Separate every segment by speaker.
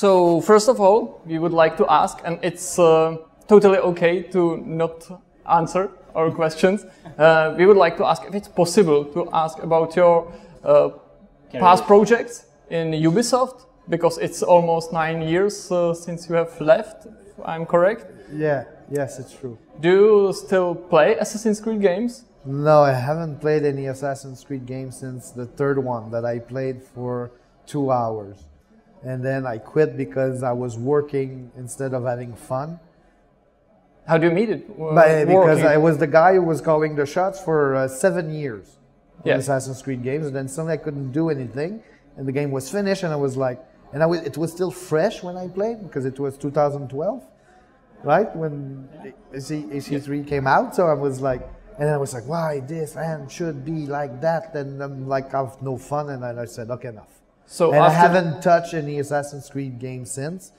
Speaker 1: So first of all, we would like to ask, and it's uh, totally okay to not answer our questions. Uh, we would like to ask if it's possible to ask about your uh, past projects in Ubisoft, because it's almost nine years uh, since you have left. If I'm correct.
Speaker 2: Yeah. Yes, it's true.
Speaker 1: Do you still play Assassin's Creed games?
Speaker 2: No, I haven't played any Assassin's Creed game since the third one that I played for two hours. And then I quit because I was working instead of having fun.
Speaker 1: How do you meet it?
Speaker 2: But, because I was the guy who was calling the shots for uh, seven years
Speaker 1: Yes.
Speaker 2: Assassin's Creed games, and then suddenly I couldn't do anything, and the game was finished, and I was like, and I was, it was still fresh when I played because it was 2012, right when AC, AC3 came out, so I was like, and I was like, why this and should be like that, and I'm like, I have no fun, and then I said, okay, enough.
Speaker 1: So
Speaker 2: and I haven't touched any Assassin's Creed game since,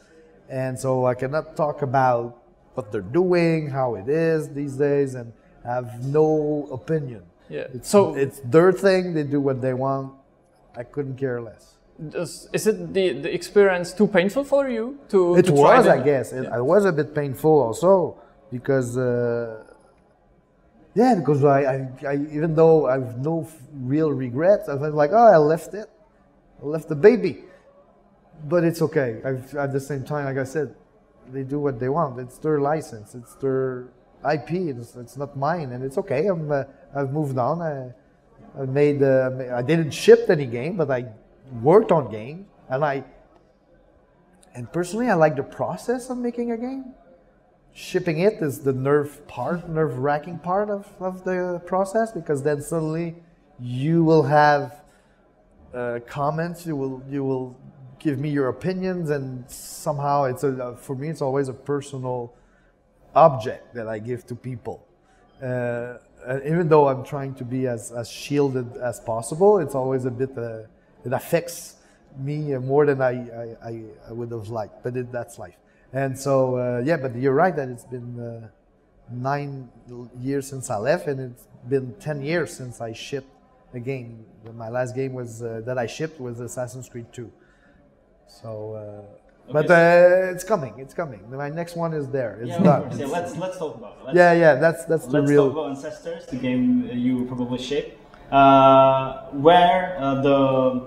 Speaker 2: and so I cannot talk about what they're doing, how it is these days, and have no opinion.
Speaker 1: Yeah.
Speaker 2: It's,
Speaker 1: So-
Speaker 2: it's their thing; they do what they want. I couldn't care less.
Speaker 1: Does- is it the, the experience too painful for you to?
Speaker 2: It
Speaker 1: to
Speaker 2: was, I guess. It, it was a bit painful also because, uh, yeah, because I, I, I, even though I've no real regrets, I was like, oh, I left it, left the baby, but it's okay. I've, at the same time, like I said, they do what they want. It's their license. It's their IP. It's, it's not mine, and it's okay. I'm, uh, I've moved on. I, I made. Uh, I didn't ship any game, but I worked on game, and I and personally, I like the process of making a game. Shipping it is the nerve part, nerve wracking part of, of the process because then suddenly you will have uh, comments, you will, you will give me your opinions, and somehow it's a, for me, it's always a personal object that I give to people. Uh, even though I'm trying to be as, as shielded as possible, it's always a bit, uh, it affects me more than I, I, I, would have liked, but it, that's life. And so, uh, yeah, but you're right that it's been uh, nine years since I left, and it's been 10 years since I shipped a game. My last game was uh, that I shipped was Assassin's Creed 2. So, uh, but uh, it's coming, it's coming. My next one is there. It's
Speaker 3: Yeah,
Speaker 2: done.
Speaker 3: Yeah, let's let's talk about it. Let's,
Speaker 2: yeah, yeah, that's that's the
Speaker 3: Let's
Speaker 2: real.
Speaker 3: talk about Ancestors, the game you probably shipped, uh, where uh, the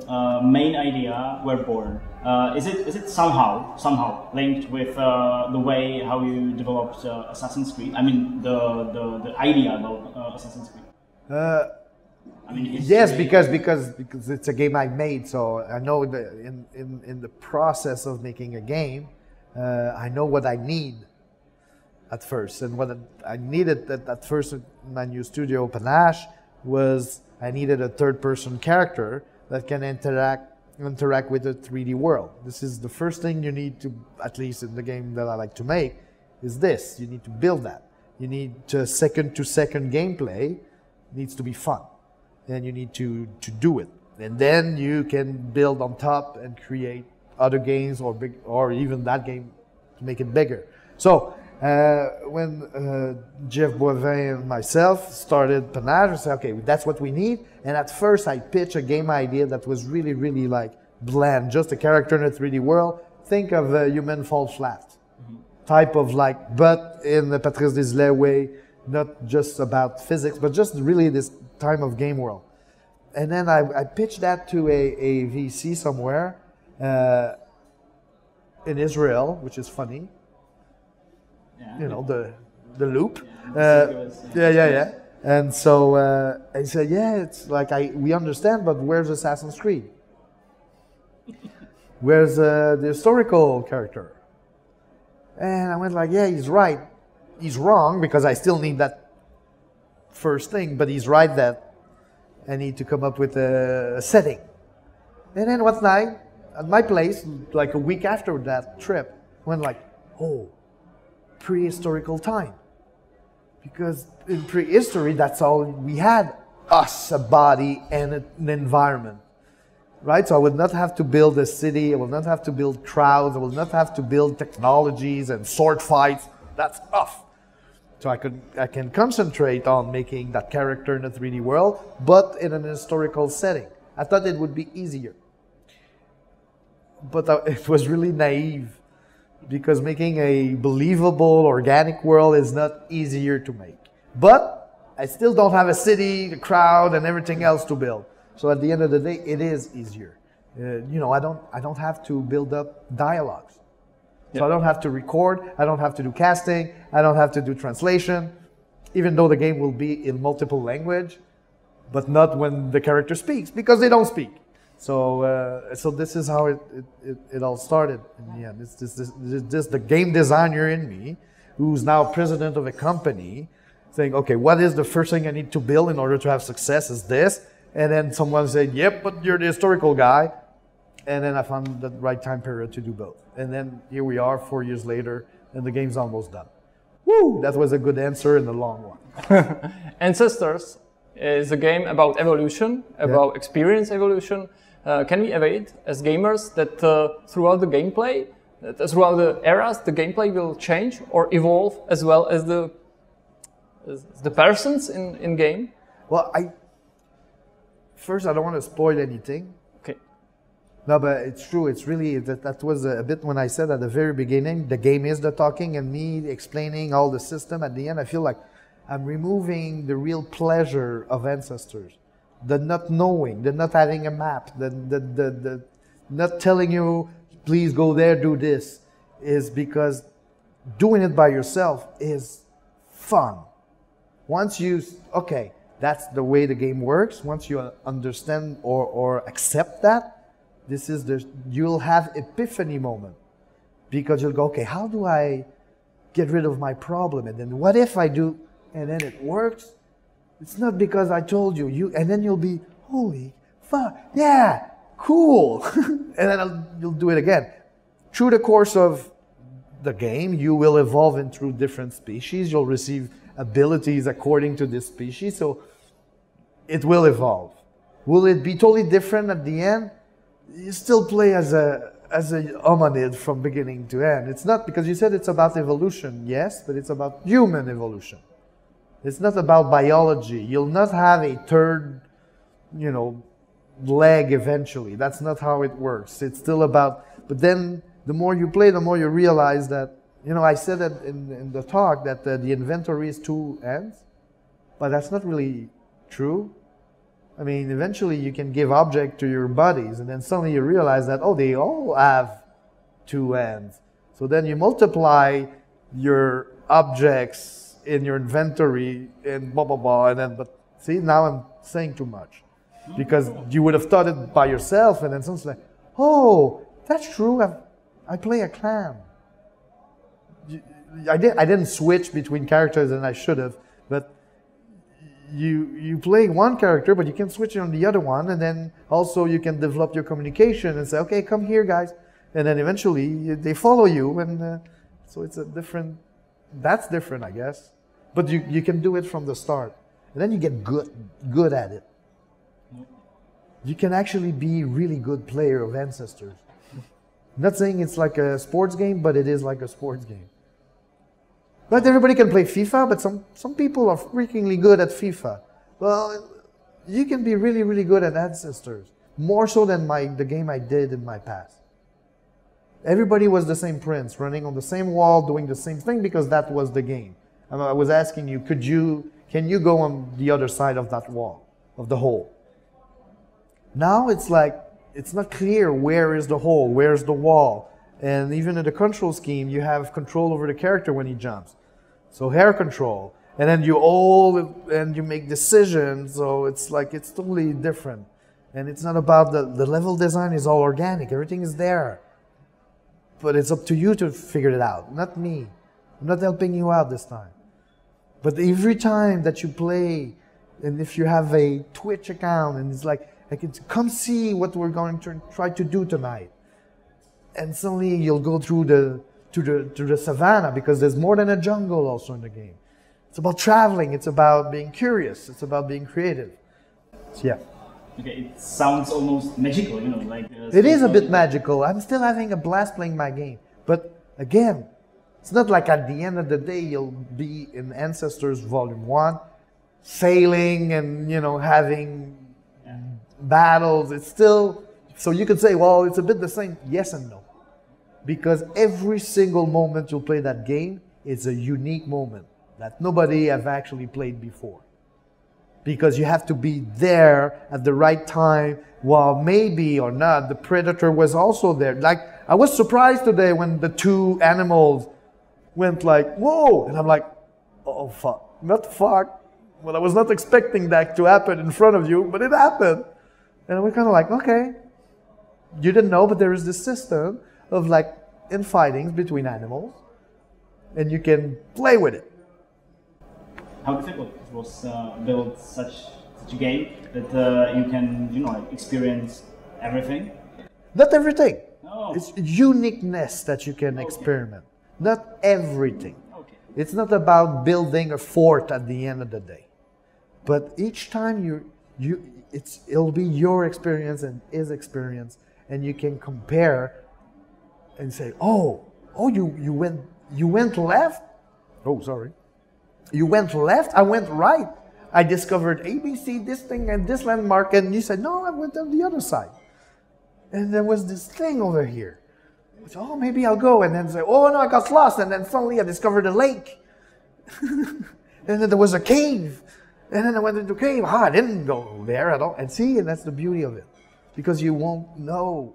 Speaker 3: uh, main idea were born. Uh, is it is it somehow somehow linked with uh, the way how you developed uh, Assassin's Creed? I mean the the, the idea about uh, Assassin's Creed. I mean
Speaker 2: Yes, because because because it's a game I made, so I know that in in, in the process of making a game, uh, I know what I need at first, and what I needed at, at first in my new studio Panache was I needed a third-person character that can interact interact with the 3D world. This is the first thing you need to, at least in the game that I like to make, is this. You need to build that. You need to second-to-second gameplay needs to be fun and you need to, to do it. And then you can build on top and create other games or big or even that game to make it bigger. So uh, when uh, Jeff Boivin and myself started Panache, I said, okay, that's what we need. And at first, I pitched a game idea that was really, really like bland, just a character in a 3D world. Think of uh, Human Fall Flat type of like, but in the Patrice Désilets way, not just about physics, but just really this time of game world. And then I, I pitched that to a, a VC somewhere uh, in Israel, which is funny.
Speaker 3: Yeah.
Speaker 2: You know, the, the loop.
Speaker 3: Yeah,
Speaker 2: Uh, yeah, yeah, yeah. And so uh, I said, yeah, it's like I we understand, but where's Assassin's Creed? Where's uh, the historical character? And I went like, yeah, he's right. He's wrong because I still need that first thing, but he's right that I need to come up with a, a setting. And then one night at my place, like a week after that trip, went like, oh, prehistorical time. Because in prehistory, that's all we had us, a body, and an environment. Right? So I would not have to build a city, I will not have to build crowds, I will not have to build technologies and sword fights. That's off. So I could I can concentrate on making that character in a 3D world, but in an historical setting. I thought it would be easier. but uh, it was really naive because making a believable organic world is not easier to make. But I still don't have a city, the crowd, and everything else to build. So at the end of the day, it is easier. Uh, you know, I don't I don't have to build up dialogues. So I don't have to record, I don't have to do casting, I don't have to do translation, even though the game will be in multiple language, but not when the character speaks because they don't speak. So, uh, so this is how it, it, it, it, all started in the end. It's this, this, this, the game designer in me, who's now president of a company, saying, okay, what is the first thing I need to build in order to have success is this. And then someone said, yep, but you're the historical guy. And then I found the right time period to do both. And then here we are four years later, and the game's almost done. Woo! That was a good answer and a long one.
Speaker 1: Ancestors is a game about evolution, about yeah. experience evolution. Uh, can we evade as gamers that uh, throughout the gameplay, that throughout the eras, the gameplay will change or evolve as well as the as the persons in in game?
Speaker 2: Well, I first I don't want to spoil anything no, but it's true. It's really that, that was a bit when I said at the very beginning, the game is the talking and me explaining all the system. At the end, I feel like I'm removing the real pleasure of ancestors, the not knowing, the not having a map, the the the, the not telling you, please go there, do this, is because doing it by yourself is fun. Once you okay, that's the way the game works. Once you uh, understand or or accept that this is the, you'll have epiphany moment because you'll go, okay, how do I get rid of my problem? And then what if I do, and then it works? It's not because I told you, you, and then you'll be, holy fuck, yeah, cool. and then I'll, you'll do it again. Through the course of the game, you will evolve into different species. You'll receive abilities according to this species. So it will evolve. Will it be totally different at the end? You still play as a as a hominid from beginning to end. It's not because you said it's about evolution, yes, but it's about human evolution. It's not about biology. You'll not have a third, you know, leg eventually. That's not how it works. It's still about. But then the more you play, the more you realize that. You know, I said that in, in the talk that the, the inventory is two ends, but that's not really true I mean, eventually you can give object to your buddies, and then suddenly you realize that, oh, they all have two ends. So then you multiply your objects in your inventory and blah, blah, blah. And then, but see, now I'm saying too much. Because you would have thought it by yourself, and then someone's like, oh, that's true. i I play a clan. I, did, I didn't switch between characters, and I should have, but you you play one character, but you can switch on the other one, and then also you can develop your communication and say, okay, come here, guys, and then eventually they follow you, and uh, so it's a different. That's different, I guess, but you you can do it from the start, and then you get good good at it. You can actually be really good player of ancestors. not saying it's like a sports game, but it is like a sports game. Not everybody can play FIFA, but some, some people are freakingly good at FIFA. Well, you can be really, really good at Ancestors, more so than my, the game I did in my past. Everybody was the same prince, running on the same wall, doing the same thing because that was the game. And I was asking you, could you, can you go on the other side of that wall, of the hole? Now it's like, it's not clear where is the hole, where's the wall, and even in the control scheme, you have control over the character when he jumps. So hair control. And then you all, and you make decisions. So it's like, it's totally different. And it's not about the, the level design is all organic. Everything is there. But it's up to you to figure it out, not me. I'm not helping you out this time. But every time that you play, and if you have a Twitch account, and it's like, I can come see what we're going to try to do tonight and suddenly you'll go through the to the to the savannah because there's more than a jungle also in the game. It's about traveling. It's about being curious. It's about being creative. So, yeah.
Speaker 3: Okay, it sounds almost magical, you know, like. Uh,
Speaker 2: it is a bit magical. I'm still having a blast playing my game, but again, it's not like at the end of the day you'll be in Ancestors Volume One, sailing and you know having yeah. battles. It's still So you could say, well, it's a bit the same. Yes and no. Because every single moment you'll play that game is a unique moment that nobody have actually played before. Because you have to be there at the right time while maybe or not the predator was also there. Like I was surprised today when the two animals went like, whoa, and I'm like, oh fuck, not fuck. Well, I was not expecting that to happen in front of you, but it happened. And we're kind of like, okay, you didn't know, but there is this system of like infightings between animals, and you can play with it.
Speaker 3: How difficult it was uh, build such such a game that uh, you can you know experience everything.
Speaker 2: Not everything.
Speaker 3: Oh.
Speaker 2: It's uniqueness that you can experiment. Not everything.
Speaker 3: Okay.
Speaker 2: It's not about building a fort at the end of the day. But each time you you it's it'll be your experience and his experience and you can compare and say, "Oh, oh you you went you went left? Oh, sorry. You went left, I went right. I discovered ABC, this thing and this landmark and you said, "No, I went on the other side." And there was this thing over here. Said, oh, maybe I'll go. And then say, oh, no, I got lost. And then suddenly I discovered a lake. and then there was a cave. And then I went into a cave. Ah, I didn't go there at all. And see, and that's the beauty of it. Because you won't know.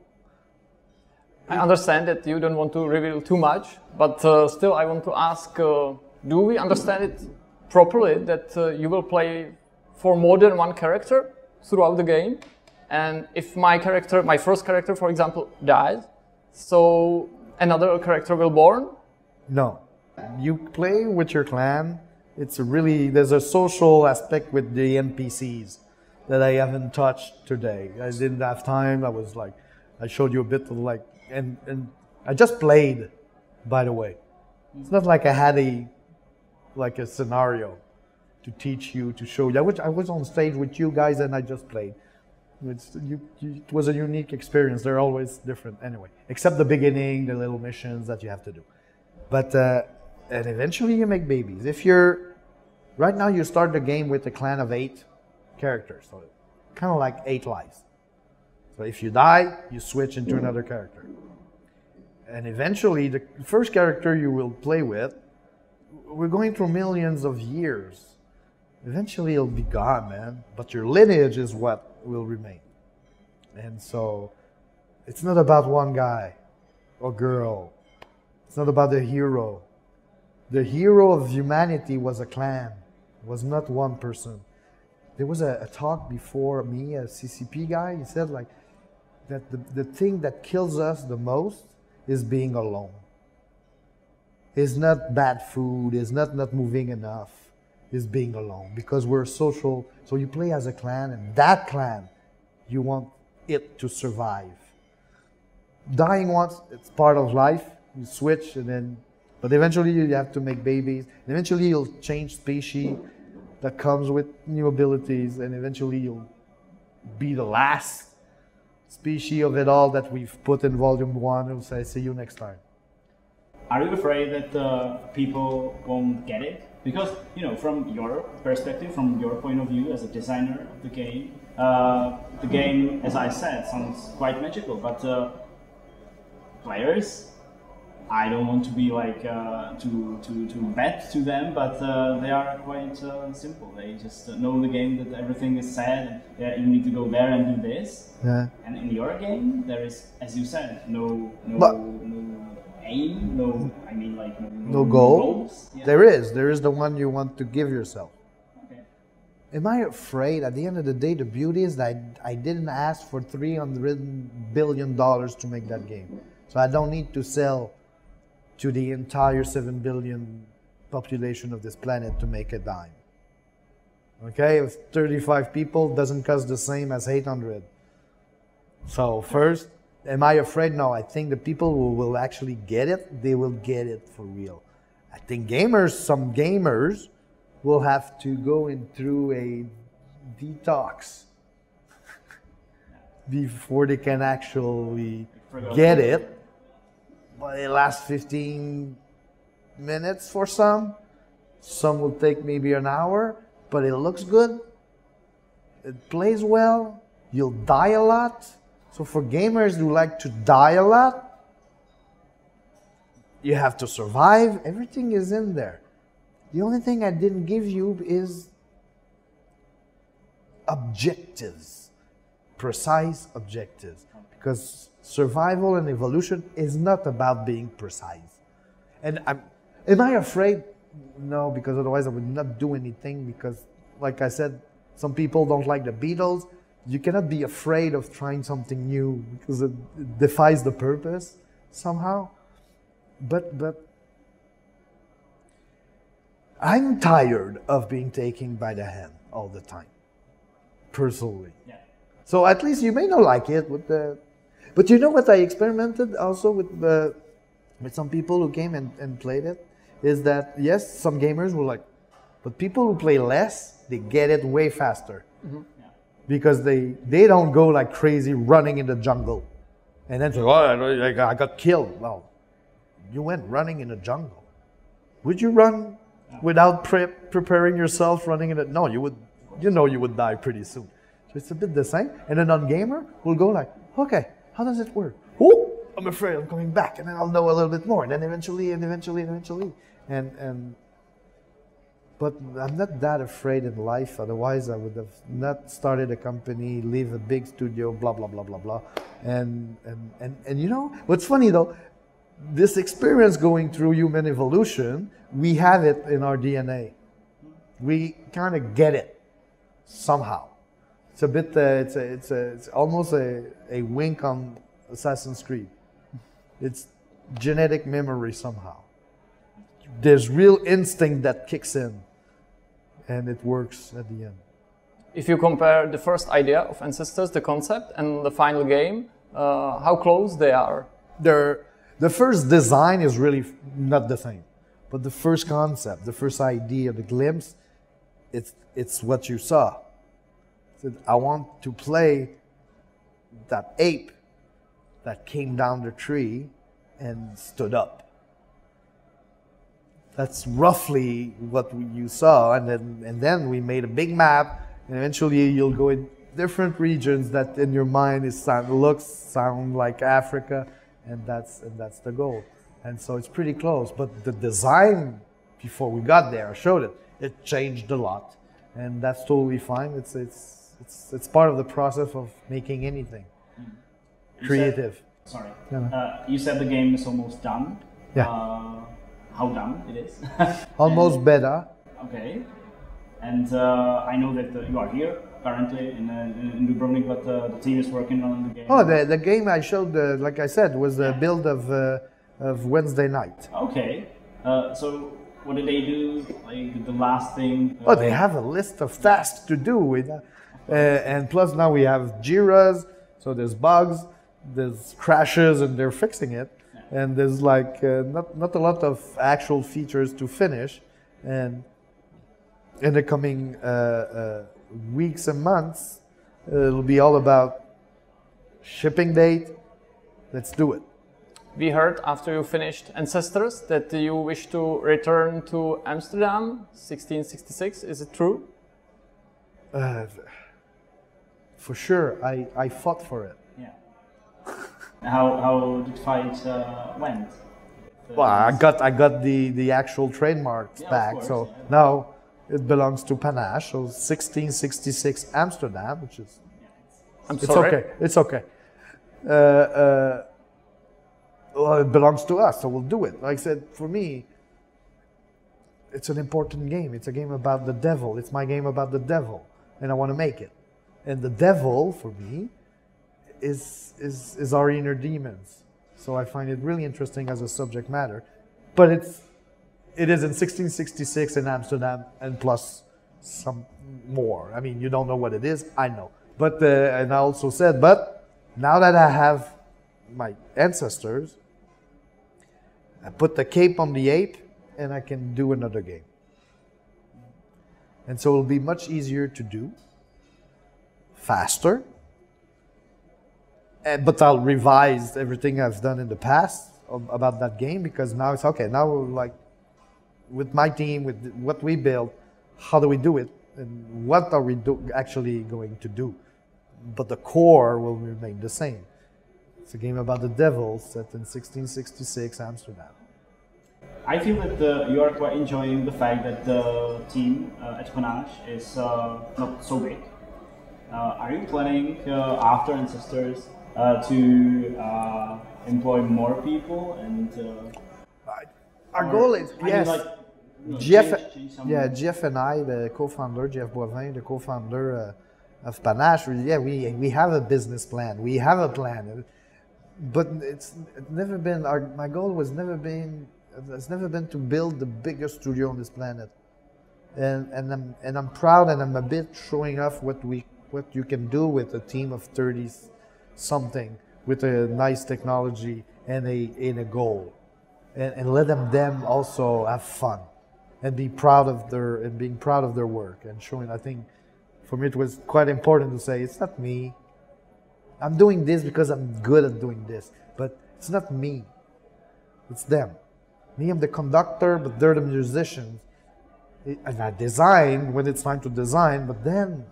Speaker 1: I understand that you don't want to reveal too much, but uh, still, I want to ask: uh, Do we understand it properly that uh, you will play for more than one character throughout the game? And if my character, my first character, for example, dies, so another character will born.
Speaker 2: No. You play with your clan. It's really, there's a social aspect with the NPCs that I haven't touched today. I didn't have time. I was like, I showed you a bit of like, and, and I just played, by the way. It's not like I had a, like a scenario to teach you, to show you. I was, I was on stage with you guys and I just played. You, you, it was a unique experience. They're always different anyway, except the beginning, the little missions that you have to do. But, uh, and eventually you make babies. If you're, right now you start the game with a clan of eight characters, so kind of like eight lives. So if you die, you switch into another character. And eventually, the first character you will play with, we're going through millions of years. Eventually, it'll be gone, man. But your lineage is what will remain. And so, it's not about one guy or girl. It's not about the hero. The hero of humanity was a clan, was not one person. There was a, a talk before me, a CCP guy. He said like that the, the thing that kills us the most is being alone. It's not bad food, it's not not moving enough, it's being alone because we're social. So you play as a clan, and that clan, you want it to survive. Dying once, it's part of life. You switch, and then, but eventually you have to make babies. And eventually you'll change species that comes with new abilities, and eventually you'll be the last species of it all that we've put in volume one. We'll say, see you next time.
Speaker 3: Are you afraid that uh, people won't get it? Because you know, from your perspective, from your point of view as a designer of the game, uh, the game, as I said, sounds quite magical. But uh, players, I don't want to be like uh, to, to to bet to them, but uh, they are quite uh, simple. They just uh, know the game that everything is said, yeah, you need to go there and do this.
Speaker 2: Yeah.
Speaker 3: And in your game, there is, as you said, no no
Speaker 2: But-
Speaker 3: no aim, no I mean like no,
Speaker 2: No goal.
Speaker 3: goals. Yeah.
Speaker 2: There is. There is the one you want to give yourself.
Speaker 3: Okay.
Speaker 2: Am I afraid? At the end of the day, the beauty is that I, I didn't ask for three hundred billion dollars to make that game, so I don't need to sell to the entire seven billion population of this planet to make a dime. Okay, if thirty-five people doesn't cost the same as eight hundred. So first, am I afraid? No, I think the people who will actually get it, they will get it for real. I think gamers, some gamers, will have to go in through a detox before they can actually get it. But it lasts 15 minutes for some. Some will take maybe an hour, but it looks good. It plays well. You'll die a lot, So for gamers who like to die a lot, you have to survive. Everything is in there. The only thing I didn't give you is objectives, precise objectives. Because survival and evolution is not about being precise. And I'm, am I afraid? No, because otherwise I would not do anything. Because, like I said, some people don't like the Beatles. You cannot be afraid of trying something new because it defies the purpose somehow. But, but I'm tired of being taken by the hand all the time, personally.
Speaker 3: Yeah.
Speaker 2: So at least you may not like it with the, but you know what I experimented also with the, with some people who came and, and played it, is that yes, some gamers were like, but people who play less, they get it way faster, mm-hmm. because they they don't go like crazy running in the jungle, and then say, oh, I I got killed. Well, you went running in the jungle. Would you run without pre- preparing yourself running in it? No, you would. You know you would die pretty soon. So it's a bit the same. And a non-gamer will go like, okay, how does it work? Oh, I'm afraid I'm coming back, and then I'll know a little bit more, and then eventually, and eventually, and eventually, and and. But I'm not that afraid in life. Otherwise, I would have not started a company, leave a big studio, blah blah blah blah blah. And and and and you know what's funny though, this experience going through human evolution, we have it in our DNA. We kind of get it somehow. It's a bit. Uh, it's a, It's a. It's almost a, a wink on Assassin's Creed. It's genetic memory somehow. There's real instinct that kicks in, and it works at the end.
Speaker 1: If you compare the first idea of Ancestors, the concept, and the final game, uh, how close they are?
Speaker 2: They're, the first design is really not the same, but the first concept, the first idea, the glimpse, it's it's what you saw. Said, I want to play that ape that came down the tree and stood up. That's roughly what you saw, and then and then we made a big map, and eventually you'll go in different regions that in your mind is sound, looks sound like Africa, and that's and that's the goal. And so it's pretty close. But the design before we got there, I showed it. It changed a lot, and that's totally fine. It's it's it's it's part of the process of making anything
Speaker 3: You said-
Speaker 2: creative.
Speaker 3: sorry.
Speaker 2: No, no.
Speaker 3: Uh, you said the game is almost done.
Speaker 2: Yeah.
Speaker 3: Uh, how done it is?
Speaker 2: Almost better.
Speaker 3: Okay. And uh, I know that uh, you are here currently in, uh, in Dubrovnik, but uh, the team is working on the game.
Speaker 2: Oh, the, the game I showed, uh, like I said, was the build of uh, of Wednesday night.
Speaker 3: Okay. Uh, so what did they do? Like the last thing?
Speaker 2: Oh, they have a list of tasks to do with, uh, and plus now we have Jira's, so there's bugs, there's crashes, and they're fixing it, and there's like uh, not not a lot of actual features to finish, and in the coming uh, uh, weeks and months, uh, it'll be all about shipping date. Let's do it.
Speaker 1: We heard after you finished Ancestors that you wish to return to Amsterdam 1666. Is it true?
Speaker 2: Uh, for sure, I, I fought for it.
Speaker 3: Yeah. how how did fight uh, went?
Speaker 2: Well, I got I got the the actual trademarks
Speaker 3: Yeah,
Speaker 2: back,
Speaker 3: course,
Speaker 2: so
Speaker 3: yeah.
Speaker 2: now it belongs to Panache. So 1666 Amsterdam, which is
Speaker 1: I'm
Speaker 2: it's
Speaker 1: sorry.
Speaker 2: okay, it's okay. Uh, uh, well, it belongs to us, so we'll do it. Like I said, for me, it's an important game. It's a game about the devil. It's my game about the devil, and I want to make it. And the devil, for me, is is is our inner demons. So I find it really interesting as a subject matter. But it's it is in 1666 in Amsterdam and plus some more. I mean, you don't know what it is. I know. But uh, and I also said, but now that I have my ancestors, I put the cape on the ape, and I can do another game. And so it'll be much easier to do, faster, uh, but I'll revise everything I've done in the past about that game because now it's okay. Now, like with my team, with what we build, how do we do it, and what are we actually going to do? but the core will remain the same. It's a game about the devil set in 1666 Amsterdam.
Speaker 3: I feel that the, you are quite enjoying the fact that the team uh, at Panache is uh, not so big. Uh, are you planning uh, after Ancestors uh, to uh, employ more people and?
Speaker 2: Our
Speaker 3: or-
Speaker 2: goal is
Speaker 3: I mean,
Speaker 2: yes.
Speaker 3: like, you know,
Speaker 2: Jeff,
Speaker 3: change- change
Speaker 2: yeah, Jeff and I, the co-founder, Jeff Boivin, the co-founder uh, of Panache. Yeah, we we have a business plan. We have a plan, but it's never been our. My goal was never been. It's never been to build the biggest studio on this planet, and and I'm and I'm proud and I'm a bit showing off what we what you can do with a team of thirty something with a nice technology and a and a goal. And, and let them them also have fun and be proud of their and being proud of their work and showing i think for me it was quite important to say it's not me. I'm doing this because i'm good at doing this but it's not me. It's them. Me i'm the conductor but they're the musicians. And i design when it's time to design but then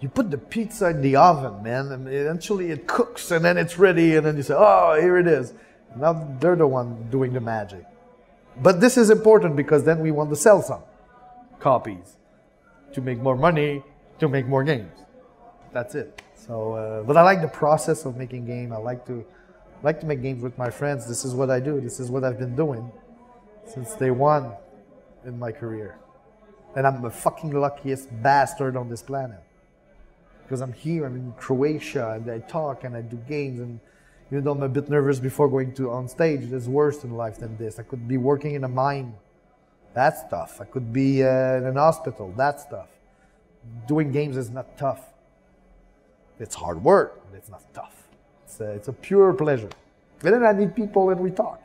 Speaker 2: you put the pizza in the oven, man, and eventually it cooks and then it's ready, and then you say, oh, here it is. Now they're the one doing the magic. But this is important because then we want to sell some copies to make more money, to make more games. That's it. So, uh, but I like the process of making game. I like to like to make games with my friends. This is what I do. This is what I've been doing since day one in my career. And I'm the fucking luckiest bastard on this planet because I'm here, I'm in Croatia, and I talk and I do games, and even though I'm a bit nervous before going to on stage, there's worse in life than this. I could be working in a mine, that's tough. I could be uh, in an hospital, that's tough. Doing games is not tough. It's hard work, but it's not tough. It's a, it's a pure pleasure. And then I meet people and we talk.